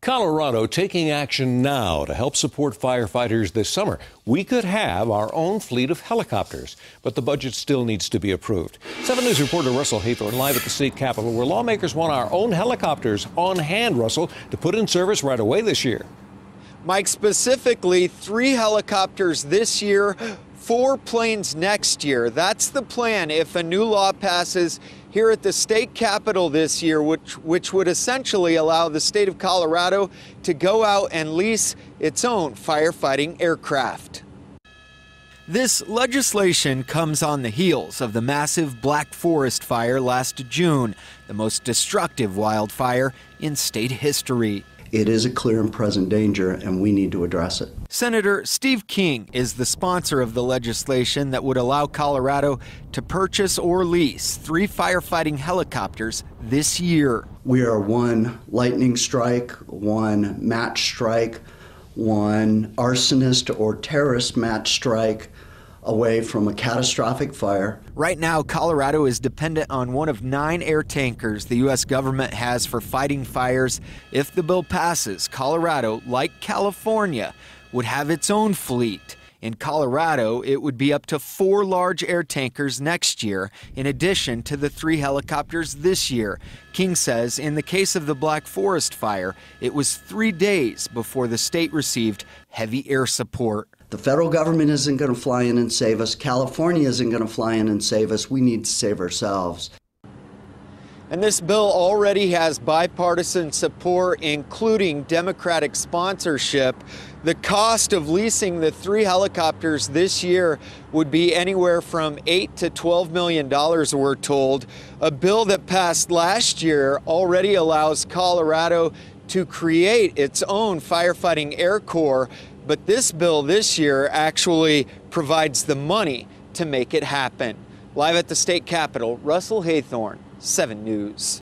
Colorado taking action now to help support firefighters this summer. We could have our own fleet of helicopters, but the budget still needs to be approved. 7 News reporter Russell Haythorn live at the state capitol where lawmakers want our own helicopters on hand, Russell, to put in service right away this year. Mike, specifically three helicopters this year, four planes next year. That's the plan if a new law passes here at the state capitol this year, which, which would essentially allow the state of Colorado to go out and lease its own firefighting aircraft. This legislation comes on the heels of the massive Black Forest fire last June, the most destructive wildfire in state history. It is a clear and present danger, and we need to address it. Senator Steve King is the sponsor of the legislation that would allow Colorado to purchase or lease three firefighting helicopters this year. We are one lightning strike, one match strike, one arsonist or terrorist match strike away from a catastrophic fire. Right now, Colorado is dependent on one of nine air tankers the U.S. government has for fighting fires. If the bill passes, Colorado, like California, would have its own fleet. In Colorado, it would be up to four large air tankers next year, in addition to the three helicopters this year. King says in the case of the Black Forest fire, it was three days before the state received heavy air support. The federal government isn't going to fly in and save us. California isn't going to fly in and save us. We need to save ourselves. And this bill already has bipartisan support, including Democratic sponsorship. The cost of leasing the three helicopters this year would be anywhere from 8 to 12 million dollars, we're told. A bill that passed last year already allows Colorado to create its own firefighting air corps but this bill this year actually provides the money to make it happen. Live at the state capitol, Russell Haythorn, 7 News.